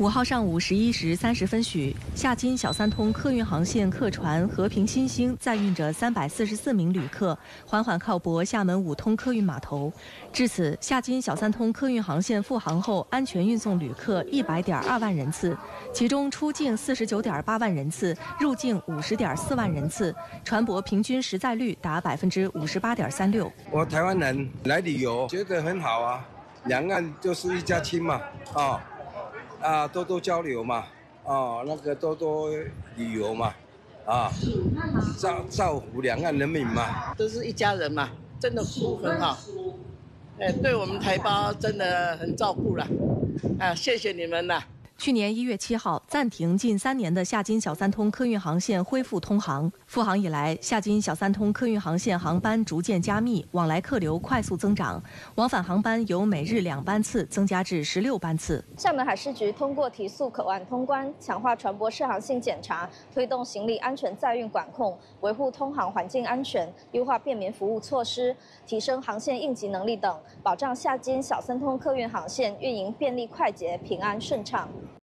五号上午十一时三十分许，夏津小三通客运航线客船“和平新星”载运着三百四十四名旅客，缓缓靠泊厦门五通客运码头。至此，夏津小三通客运航线复航后，安全运送旅客一百点二万人次，其中出境四十九点八万人次，入境五十点四万人次，船舶平均实载率达百分之五十八点三六。我台湾人来旅游，觉得很好啊，两岸就是一家亲嘛，啊。啊，多多交流嘛，啊，那个多多旅游嘛，啊，造造福两岸人民嘛，都是一家人嘛，真的服务很好，哎，对我们台胞真的很照顾了，啊，谢谢你们了。去年一月七号，暂停近三年的夏津小三通客运航线恢复通航。复航以来，夏津小三通客运航线航班逐渐加密，往来客流快速增长，往返航班由每日两班次增加至十六班次。厦门海事局通过提速口岸通关、强化船舶适航性检查、推动行李安全载运管控、维护通航环境安全、优化便民服务措施、提升航线应急能力等，保障夏津小三通客运航线运营便利快捷、平安顺畅。